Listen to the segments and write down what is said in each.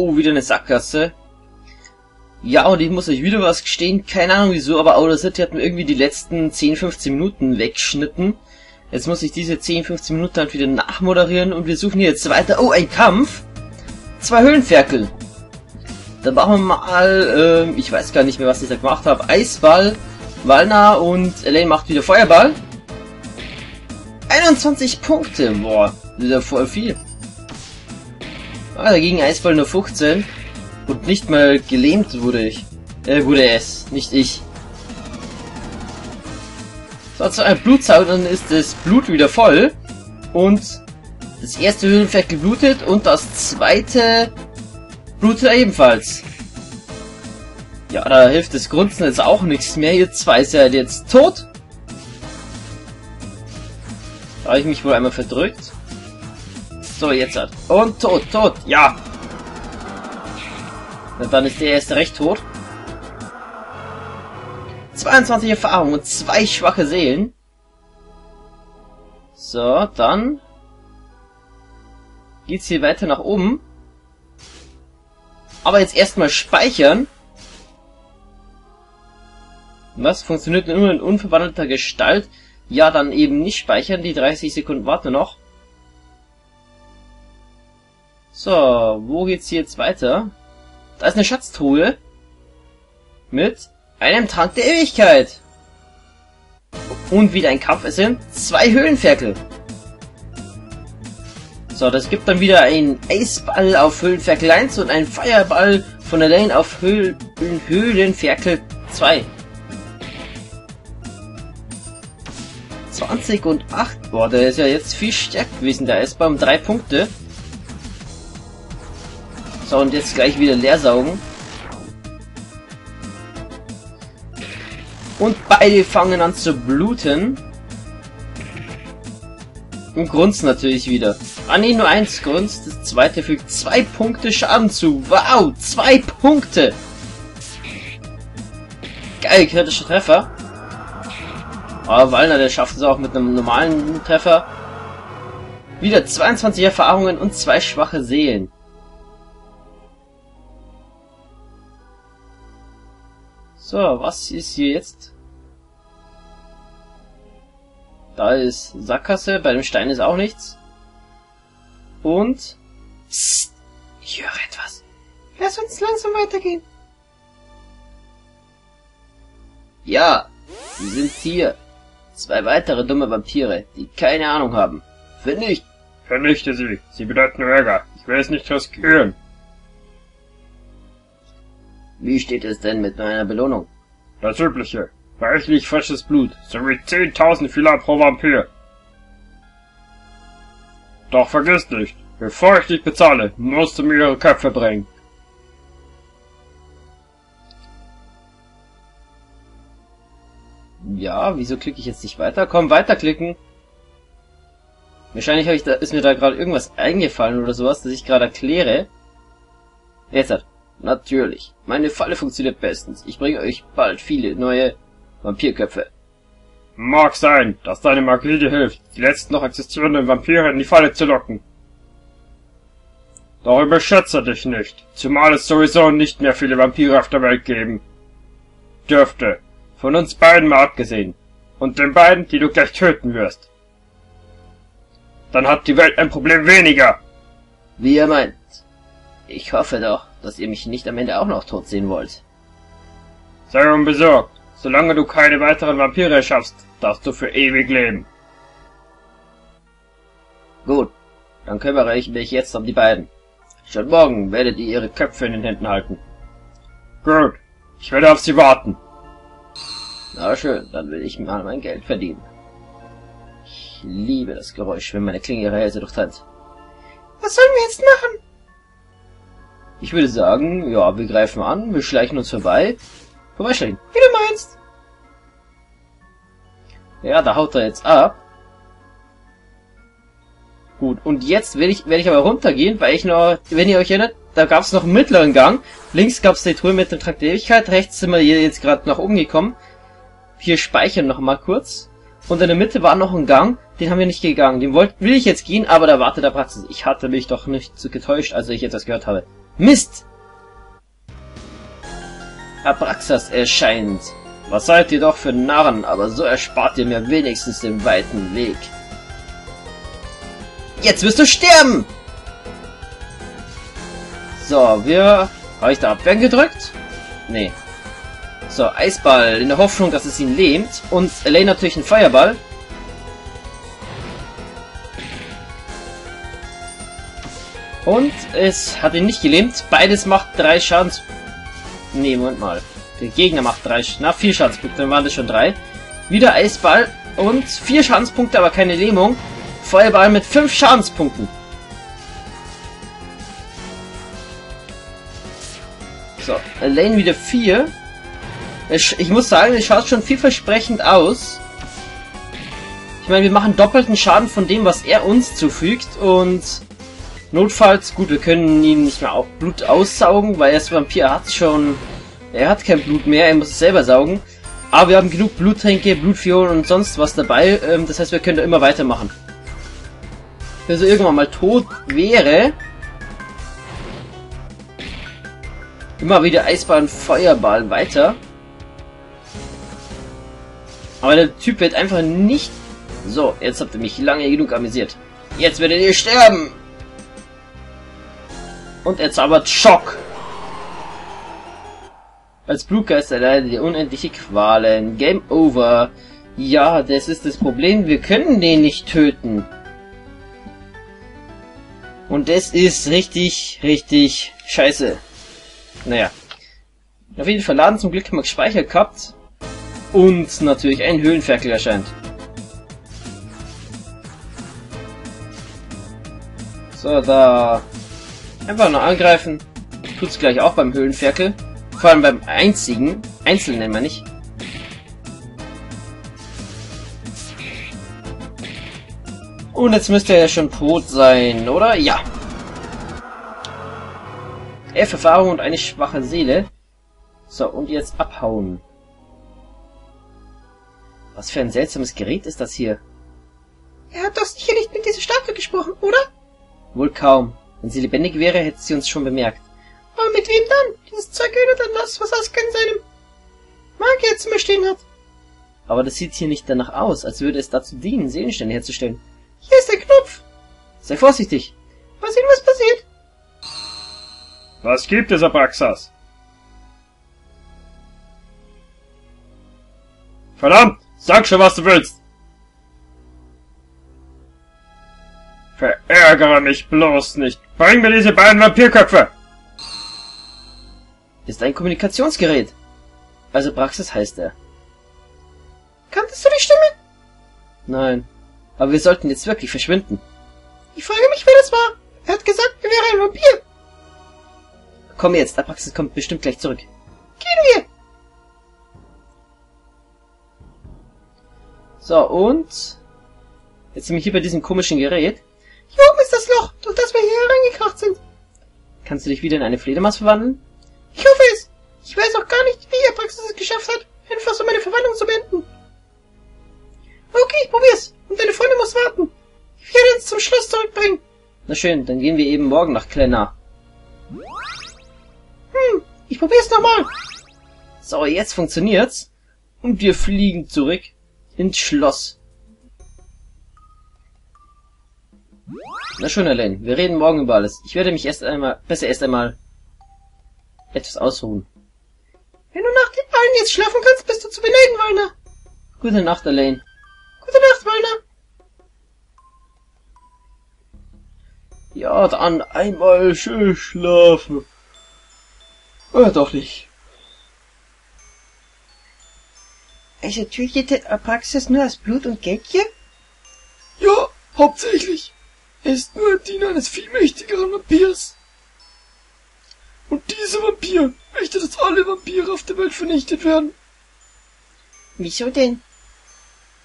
Oh, wieder eine Sackgasse. Ja, und ich muss euch wieder was gestehen, keine Ahnung wieso, aber Outer City hat mir irgendwie die letzten 10, 15 Minuten weggeschnitten. Jetzt muss ich diese 10, 15 Minuten halt wieder nachmoderieren und wir suchen jetzt weiter. Oh, ein Kampf! Zwei Höhlenferkel. Dann machen wir mal, äh, ich weiß gar nicht mehr, was ich da gemacht habe. Eisball, Walna und Elaine macht wieder Feuerball. 21 Punkte, boah, wieder voll viel. Ah, dagegen Eisball nur 15. Und nicht mal gelähmt wurde ich. Äh, wurde es, nicht ich. So, zu einem Blutsauger, dann ist das Blut wieder voll. Und das erste Höhlenfeld geblutet und das zweite blutet ebenfalls. Ja, da hilft das Grunzen jetzt auch nichts mehr. Ihr zwei seid jetzt tot. Da habe ich mich wohl einmal verdrückt. So, jetzt hat. Und tot, tot. Ja. Und dann ist der erste recht tot. 22 Erfahrungen und zwei schwache Seelen. So, dann geht's hier weiter nach oben. Aber jetzt erstmal speichern. Was? Funktioniert nur in unverwandelter Gestalt? Ja, dann eben nicht speichern. Die 30 Sekunden warten noch. So, wo geht's hier jetzt weiter? Da ist eine Schatztruhe. Mit einem Trank der Ewigkeit. Und wieder ein Kampf. Es sind zwei Höhlenferkel. So, das gibt dann wieder ein Eisball auf Höhlenferkel 1 und ein Feuerball von der Lane auf Höhl Höhlenferkel 2. 20 und 8. Boah, der ist ja jetzt viel stärker gewesen, der Eisball um 3 Punkte. So, und jetzt gleich wieder leer saugen. Und beide fangen an zu bluten. Und grunzt natürlich wieder. Ah ne, nur eins grunzt. Das zweite fügt zwei Punkte Schaden zu. Wow, zwei Punkte. Geil, kritischer Treffer. Aber Wallner, der schafft es auch mit einem normalen Treffer. Wieder 22 Erfahrungen und zwei schwache Seelen. So, was ist hier jetzt? Da ist Sackgasse, bei dem Stein ist auch nichts. Und... Psst, ich höre etwas. Lass uns langsam weitergehen. Ja, sie sind hier. Zwei weitere dumme Vampire, die keine Ahnung haben. Vernicht! Vernichte sie. Sie bedeuten Ärger. Ich will es nicht riskieren. Wie steht es denn mit meiner Belohnung? Das übliche. Reichlich frisches Blut, sowie 10.000 Filar pro Vampir. Doch vergiss nicht, bevor ich dich bezahle, musst du mir ihre Köpfe bringen. Ja, wieso klicke ich jetzt nicht weiter? Komm, weiterklicken! Wahrscheinlich ich da, ist mir da gerade irgendwas eingefallen oder sowas, das ich gerade erkläre. Jetzt hat. Natürlich. Meine Falle funktioniert bestens. Ich bringe euch bald viele neue Vampirköpfe. Mag sein, dass deine Magie dir hilft, die letzten noch existierenden Vampire in die Falle zu locken. Doch überschätze dich nicht, zumal es sowieso nicht mehr viele Vampire auf der Welt geben. Dürfte. Von uns beiden mal abgesehen. Und den beiden, die du gleich töten wirst. Dann hat die Welt ein Problem weniger. Wie ihr meint. Ich hoffe doch, dass ihr mich nicht am Ende auch noch tot sehen wollt. Sei unbesorgt. Solange du keine weiteren Vampire schaffst, darfst du für ewig leben. Gut, dann kümmere ich mich jetzt um die beiden. Schon morgen werdet ihr ihre Köpfe in den Händen halten. Gut, ich werde auf sie warten. Na schön, dann will ich mal mein Geld verdienen. Ich liebe das Geräusch, wenn meine Klinge ihre Hälse durchtrennt. Was sollen wir jetzt machen? Ich würde sagen, ja, wir greifen an, wir schleichen uns vorbei. Vorbeischleichen. Wie du meinst. Ja, da haut er jetzt ab. Gut, und jetzt werde ich, werde ich aber runtergehen, weil ich noch, wenn ihr euch erinnert, da gab es noch einen mittleren Gang. Links gab es die Truhe mit dem Trakt der Ewigkeit, rechts sind wir hier jetzt gerade nach oben gekommen. Hier speichern noch mal kurz. Und in der Mitte war noch ein Gang, den haben wir nicht gegangen. Den wollt, will ich jetzt gehen, aber da wartet der Praxis. Ich hatte mich doch nicht so getäuscht, als ich etwas gehört habe. Mist! Abraxas erscheint. Was seid ihr doch für Narren, aber so erspart ihr mir wenigstens den weiten Weg. Jetzt wirst du sterben! So, wir... Habe ich da Abwehren gedrückt? Nee. So, Eisball, in der Hoffnung, dass es ihn lähmt. Und Elaine natürlich ein Feuerball. Und es hat ihn nicht gelähmt. Beides macht drei Schadens... Nee, Moment mal. Der Gegner macht drei... Na, vier Schadenspunkte, dann waren das schon drei. Wieder Eisball und vier Schadenspunkte, aber keine Lähmung. Feuerball mit fünf Schadenspunkten. So, Elaine wieder vier. Ich muss sagen, es schaut schon vielversprechend aus. Ich meine, wir machen doppelten Schaden von dem, was er uns zufügt und notfalls, gut, wir können ihn nicht mehr auch Blut aussaugen, weil er ist Vampir, hat schon, er hat kein Blut mehr, er muss es selber saugen. Aber wir haben genug Bluttränke, Blutfiolen und sonst was dabei, ähm, das heißt, wir können da immer weitermachen. Wenn er irgendwann mal tot wäre, immer wieder Eisball und Feuerball weiter. Aber der Typ wird einfach nicht... So, jetzt habt ihr mich lange genug amüsiert. Jetzt werdet ihr sterben! Und er zaubert Schock. Als Blutgeist erleidet ihr unendliche Qualen. Game over. Ja, das ist das Problem. Wir können den nicht töten. Und das ist richtig, richtig scheiße. Naja. Auf jeden Fall laden zum Glück haben wir gespeichert gehabt. Und natürlich ein Höhlenferkel erscheint. So, da einfach nur angreifen. Tut's gleich auch beim Höhlenferkel. Vor allem beim einzigen. Einzelnen nennen wir nicht. Und jetzt müsste er ja schon tot sein, oder? Ja. Elf Erfahrung und eine schwache Seele. So, und jetzt abhauen. Was für ein seltsames Gerät ist das hier? Er hat doch sicher nicht mit dieser Statue gesprochen, oder? Wohl kaum. Wenn sie lebendig wäre, hätte sie uns schon bemerkt. Aber mit wem dann? Dieses Zeug erinnert an das, was Aska in seinem Magierzimmer stehen hat. Aber das sieht hier nicht danach aus, als würde es dazu dienen, Seelenstände herzustellen. Hier ist der Knopf. Sei vorsichtig. Mal sehen, was passiert. Was gibt es, Abraxas? Verdammt! Sag schon, was du willst! Verärgere mich bloß nicht! Bring mir diese beiden Vampirköpfe! Ist ein Kommunikationsgerät. Also Praxis heißt er. Kanntest du die Stimme? Nein. Aber wir sollten jetzt wirklich verschwinden. Ich frage mich, wer das war. Er hat gesagt, er wäre ein Vampir. Komm jetzt, Apraxis kommt bestimmt gleich zurück. Gehen wir! So, und... Jetzt sind wir hier bei diesem komischen Gerät. Hier oben ist das Loch, durch das wir hier hereingekracht sind. Kannst du dich wieder in eine Fledermaus verwandeln? Ich hoffe es. Ich weiß auch gar nicht, wie Apraxis es geschafft hat, einfach so meine Verwandlung zu beenden. Okay, ich probier's. Und deine Freundin muss warten. Ich werde uns zum Schloss zurückbringen. Na schön, dann gehen wir eben morgen nach Klenna. Hm, ich probier's nochmal. So, jetzt funktioniert's. Und wir fliegen zurück ins Schloss. Na schön, Elaine, wir reden morgen über alles. Ich werde mich erst einmal, besser erst einmal etwas ausruhen. Wenn du nach den allen jetzt schlafen kannst, bist du zu beneiden, Walner. Gute Nacht, Elaine. Gute Nacht, Walner. Ja, dann einmal schön schlafen. Oder doch nicht. Also tötete Apraxis nur aus Blut und Geldgier? Ja, hauptsächlich. Er ist nur ein Diener eines viel mächtigeren Vampirs. Und dieser Vampir möchte, dass alle Vampire auf der Welt vernichtet werden. Wieso denn?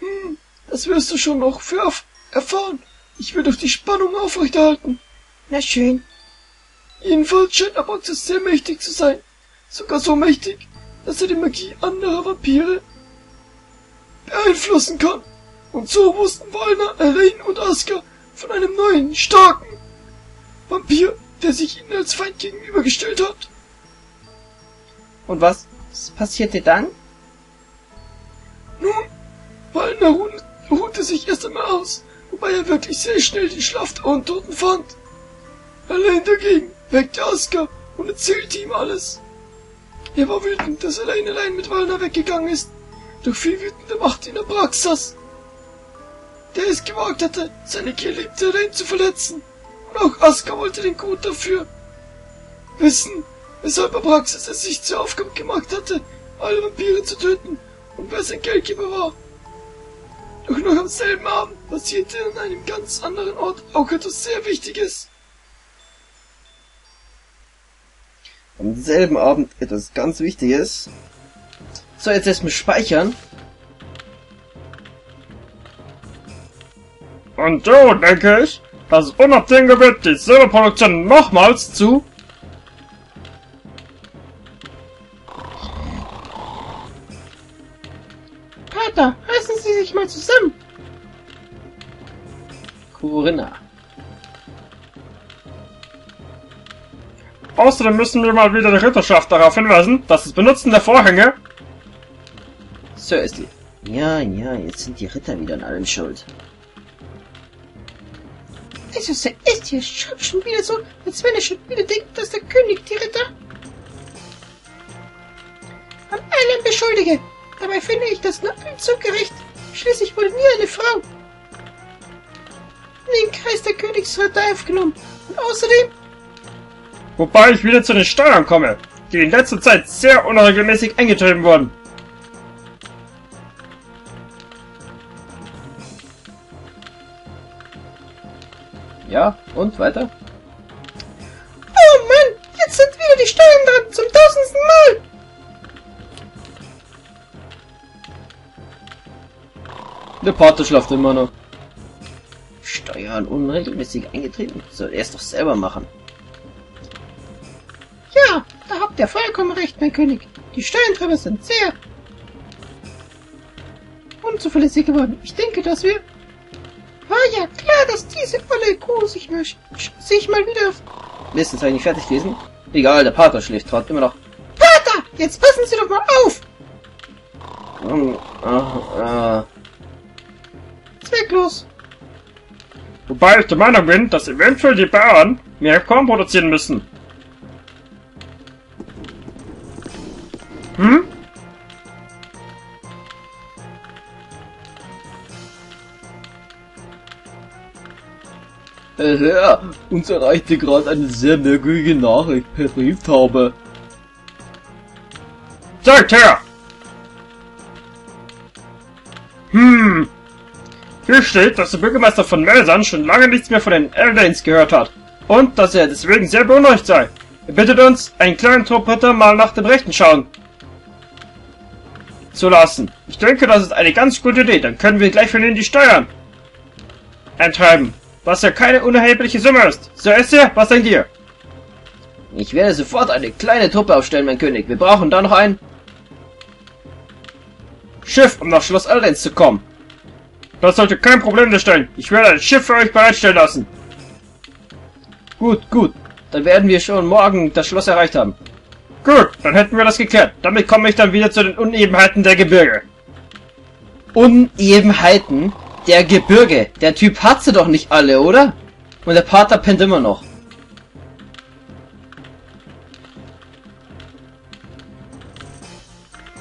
Hm, das wirst du schon noch für erfahren. Ich will doch die Spannung aufrechterhalten. Na schön. Jedenfalls scheint Abraxas sehr mächtig zu sein. Sogar so mächtig, dass er die Magie anderer Vampire beeinflussen kann. Und so wussten Walner, Elaine und Aska von einem neuen, starken Vampir der sich ihnen als Feind gegenübergestellt hat. Und was passierte dann? Nun, Wallner ruh- ruhte sich erst einmal aus, wobei er wirklich sehr schnell den Schlaf der Untoten fand. Allein dagegen weckte Aska und erzählte ihm alles. Er war wütend, dass er allein allein mit Wallner weggegangen ist, doch viel wütender machte ihn Abraxas, der es gewagt hatte, seine Geliebte allein zu verletzen. Und auch Aska wollte den Grund dafür wissen, weshalb Abraxas es sich zur Aufgabe gemacht hatte, alle Vampire zu töten und wer sein Geldgeber war. Doch noch am selben Abend passierte an einem ganz anderen Ort auch etwas sehr Wichtiges. Am selben Abend etwas ganz Wichtiges. So, jetzt erstmal speichern. Und so denke ich, dass es unabdingbar wird, die Silberproduktion nochmals zu... Pater, reißen Sie sich mal zusammen. Corinna. Außerdem müssen wir mal wieder die Ritterschaft darauf hinweisen, dass das Benutzen der Vorhänge... Sir ist die. Ja, ja, jetzt sind die Ritter wieder an allem schuld. Ist hier schaut schon wieder so, als wenn er schon wieder denkt, dass der König die Ritter an allem beschuldige. Dabei finde ich das nur allzu gerecht. Schließlich wurde nie eine Frau in den Kreis der Königsritter aufgenommen. Und außerdem, Wobei ich wieder zu den Steuern komme, die in letzter Zeit sehr unregelmäßig eingetrieben wurden. Ja, und weiter? oh Mann, jetzt sind wieder die Steuern dran, zum tausendsten Mal. Der Pater schlaft immer noch. Steuern unregelmäßig eingetreten? Soll er es doch selber machen. Ja, da habt ihr vollkommen recht, mein König. Die Steuerntreiber sind sehr unzuverlässig geworden. Ich denke, dass wir... Klar, dass diese olle Kuh sich mal, wieder... Mist, jetzt habe ich nicht fertig gelesen. Egal, der Pater schläft trotzdem immer noch. Pater, jetzt passen Sie doch mal auf! Hm, ah, Zwecklos. Wobei ich der Meinung bin, dass eventuell die Bauern mehr Korn produzieren müssen. Hm? Herr, uns erreichte gerade eine sehr merkwürdige Nachricht per Brieftaube. Zeigt her! Hm. Hier steht, dass der Bürgermeister von Melsan schon lange nichts mehr von den Eldanes gehört hat. Und dass er deswegen sehr beunruhigt sei. Er bittet uns, einen kleinen Trupp Ritter mal nach dem Rechten schauen zu lassen. Ich denke, das ist eine ganz gute Idee. Dann können wir gleich von ihnen die Steuern eintreiben. Was ja keine unerhebliche Summe ist. So ist er. Was denkt ihr? Ich werde sofort eine kleine Truppe aufstellen, mein König. Wir brauchen da noch ein Schiff, um nach Schloss Aldens zu kommen. Das sollte kein Problem darstellen. Ich werde ein Schiff für euch bereitstellen lassen. Gut, gut. Dann werden wir schon morgen das Schloss erreicht haben. Gut, dann hätten wir das geklärt. Damit komme ich dann wieder zu den Unebenheiten der Gebirge. Unebenheiten der Gebirge. Der Typ hat sie doch nicht alle, oder? Und der Pater pennt immer noch.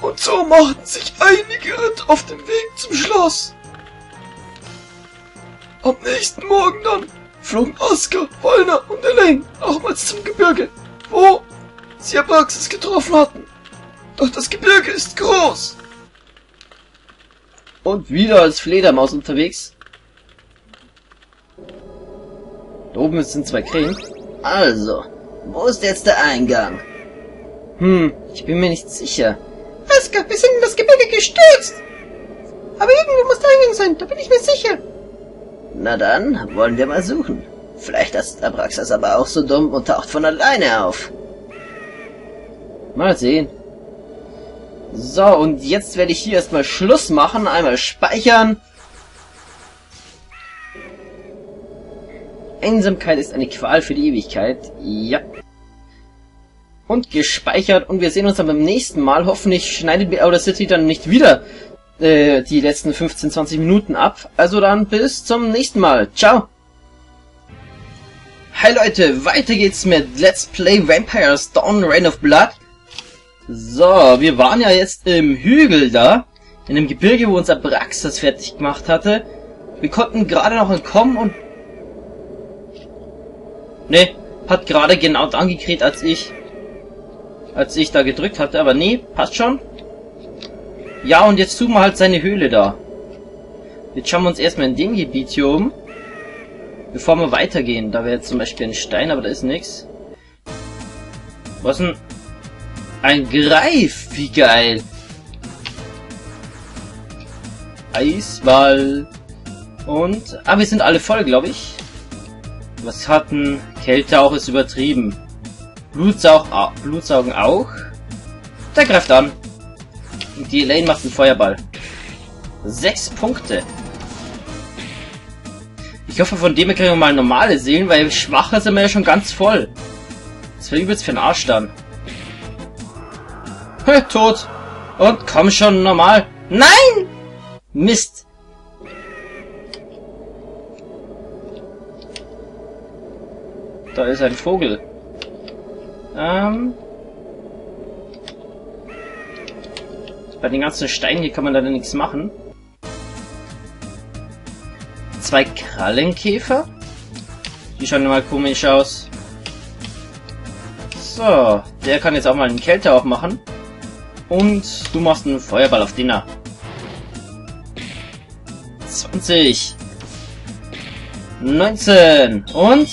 Und so machten sich einige Ritter auf den Weg zum Schloss. Am nächsten Morgen dann flogen Oskar, Wollner und Elaine nochmals zum Gebirge, wo sie Abraxas getroffen hatten. Doch das Gebirge ist groß. Und wieder als Fledermaus unterwegs. Da oben sind zwei Krähen. Also, wo ist jetzt der Eingang? Hm, ich bin mir nicht sicher. Aska, wir sind in das Gebirge gestürzt. Aber irgendwo muss der Eingang sein, da bin ich mir sicher. Na dann, wollen wir mal suchen. Vielleicht ist Abraxas aber auch so dumm und taucht von alleine auf. Mal sehen. So, und jetzt werde ich hier erstmal Schluss machen. Einmal speichern. Einsamkeit ist eine Qual für die Ewigkeit. Ja. Und gespeichert. Und wir sehen uns dann beim nächsten Mal. Hoffentlich schneidet mir Outer City dann nicht wieder äh, die letzten 15, 20 Minuten ab. Also dann bis zum nächsten Mal. Ciao. Hi Leute, weiter geht's mit Let's Play Vampires Dawn Rain of Blood. So, wir waren ja jetzt im Hügel da, in dem Gebirge, wo unser Brax das fertig gemacht hatte. Wir konnten gerade noch entkommen und... Ne, hat gerade genau dann gekriegt, als ich... Als ich da gedrückt hatte, aber nee, passt schon. Ja, und jetzt suchen wir halt seine Höhle da. Jetzt schauen wir uns erstmal in dem Gebiet hier um. Bevor wir weitergehen, da wäre jetzt zum Beispiel ein Stein, aber da ist nichts. Was denn? Ein Greif, wie geil. Eisball. Und, ah, wir sind alle voll, glaube ich. Was hatten? Kälte auch ist übertrieben. Blutsaug, ah, Blutsaugen auch. Der greift an. Und die Elaine macht einen Feuerball. Sechs Punkte. Ich hoffe, von dem kriegen wir mal normale Seelen, weil schwache sind wir ja schon ganz voll. Das wäre übelst für den Arsch dann. Hä, tot. Und komm schon, normal. Nein! Mist. Da ist ein Vogel. Ähm. Bei den ganzen Steinen hier kann man leider nichts machen. Zwei Krallenkäfer. Die schauen mal komisch aus. So, der kann jetzt auch mal einen Kälte aufmachen. Und du machst einen Feuerball auf Dinner. 20. 19. Und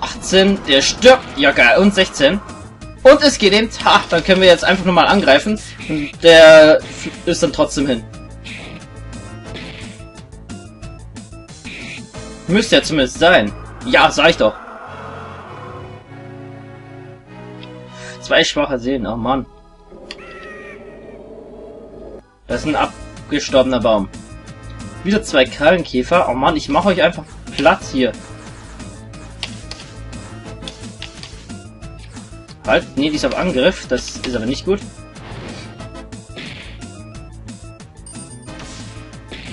18. Der stirbt. Ja, geil. Und 16. Und es geht eben. Ha, dann können wir jetzt einfach nochmal angreifen. Und der ist dann trotzdem hin. Müsste ja zumindest sein. Ja, sag ich doch. Zwei schwache Seelen, oh Mann. Das ist ein abgestorbener Baum. Wieder zwei Krallenkäfer. Oh Mann, ich mache euch einfach Platz hier. Halt, nee, die ist auf Angriff. Das ist aber nicht gut.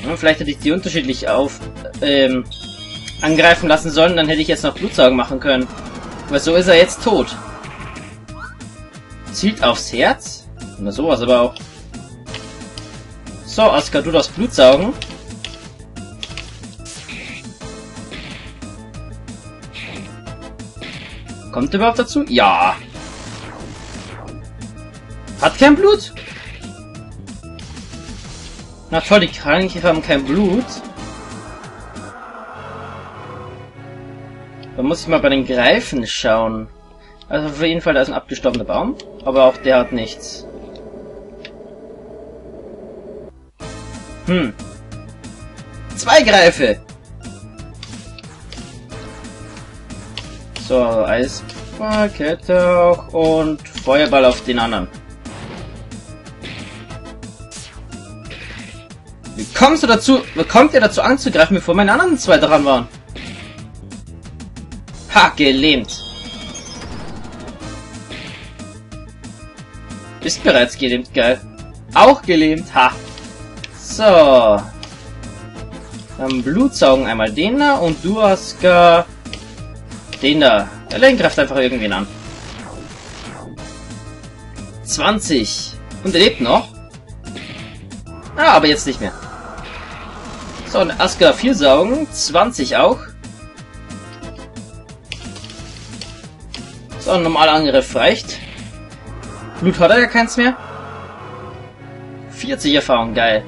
Ja, vielleicht hätte ich die unterschiedlich auf ähm, angreifen lassen sollen, dann hätte ich jetzt noch Blutsaugen machen können. Aber so ist er jetzt tot. Zielt aufs Herz? Na sowas aber auch. So, Aska, du darfst Blut saugen. Kommt überhaupt dazu? Ja. Hat kein Blut? Na toll, die Kraniche haben kein Blut. Dann muss ich mal bei den Greifen schauen. Also auf jeden Fall, da ist ein abgestorbener Baum. Aber auch der hat nichts. Hm. Zwei Greife! So, Eisball, Kette auch und Feuerball auf den anderen. Wie kommst du dazu, wie kommt ihr dazu anzugreifen, bevor meine anderen zwei dran waren? Ha, gelähmt. Ist bereits gelähmt, geil. Auch gelähmt, ha. So. Dann Blutsaugen einmal den da und du hast gar den da. Der Lenkraft einfach irgendwen an. 20. Und er lebt noch. Ah, aber jetzt nicht mehr. So, und Aska 4 saugen. 20 auch. So, ein normaler Angriff reicht. Blut hat er ja keins mehr. 40 Erfahrung, geil.